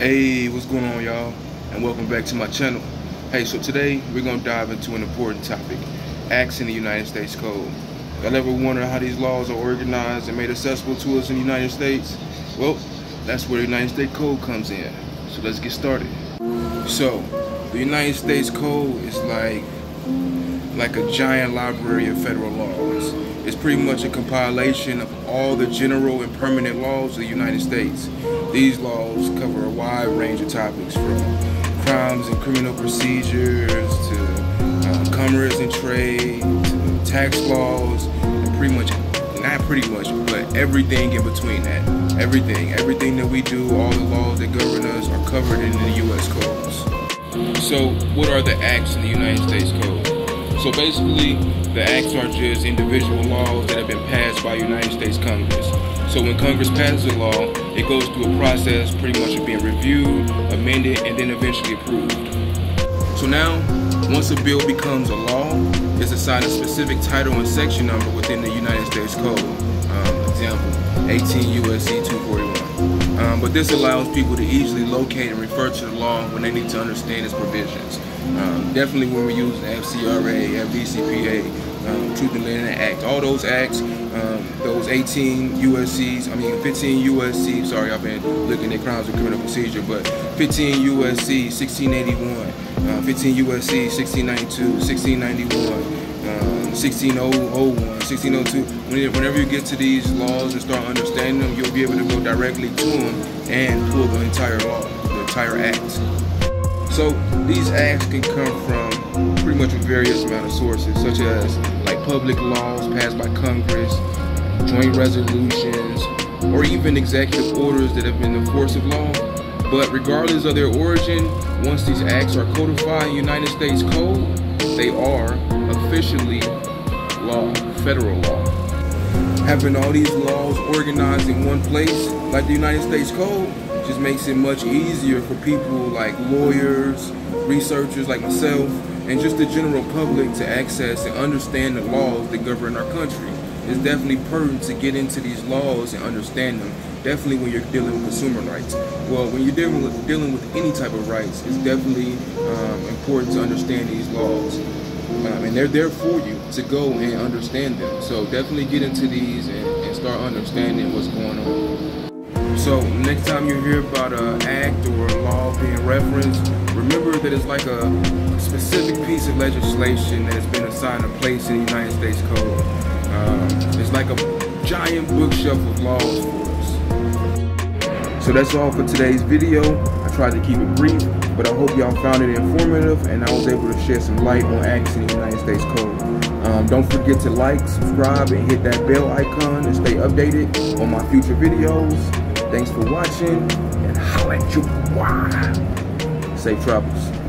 Hey, what's going on, y'all? And welcome back to my channel. Hey, so today we're gonna dive into an important topic: acts in the United States Code. Y'all ever wonder how these laws are organized and made accessible to us in the United States? Well, that's where the United States Code comes in. So let's get started. So, the United States Code is like like a giant library of federal laws. It's pretty much a compilation of all the general and permanent laws of the United States. These laws cover a wide range of topics from crimes and criminal procedures to uh, commerce and trade to tax laws and pretty much not pretty much but everything in between that everything everything that we do all the laws that govern us are covered in the U.S. codes so what are the acts in the United States Code so basically, the acts are just individual laws that have been passed by United States Congress. So when Congress passes a law, it goes through a process pretty much of being reviewed, amended, and then eventually approved. So now, once a bill becomes a law, it's assigned a specific title and section number within the United States Code. Um, example, 18 U.S.C. 241. Um, but this allows people to easily locate and refer to the law when they need to understand its provisions. Um, definitely when we use the FCRA, FDCPA, um, Truth in Lending Act, all those acts, um, those 18 USCs, I mean 15 USC, sorry I've been looking at crimes and criminal procedure, but 15 USC 1681, uh, 15 USC 1692, 1691, 1601, 1602. Whenever you get to these laws and start understanding them, you'll be able to go directly to them and pull the entire law, the entire act. So these acts can come from pretty much a various amount of sources, such as like public laws passed by Congress, joint resolutions, or even executive orders that have been the force of law. But regardless of their origin, once these acts are codified in United States Code, they are officially law, federal law. Having all these laws organized in one place, like the United States Code, just makes it much easier for people like lawyers, researchers like myself, and just the general public to access and understand the laws that govern our country. It's definitely pertinent to get into these laws and understand them, definitely when you're dealing with consumer rights. Well, when you're dealing with, dealing with any type of rights, it's definitely um, important to understand these laws. Um, and they're there for you to go and understand them. So definitely get into these and, and start understanding what's going on. So next time you hear about an act or a law being referenced, remember that it's like a specific piece of legislation that has been assigned a place in the United States Code. Um, it's like a giant bookshelf of laws for us. So that's all for today's video. I tried to keep it brief, but I hope y'all found it informative and I was able to shed some light on acts in the United States Code. Um, don't forget to like, subscribe, and hit that bell icon to stay updated on my future videos. Thanks for watching and holla at you. Safe travels.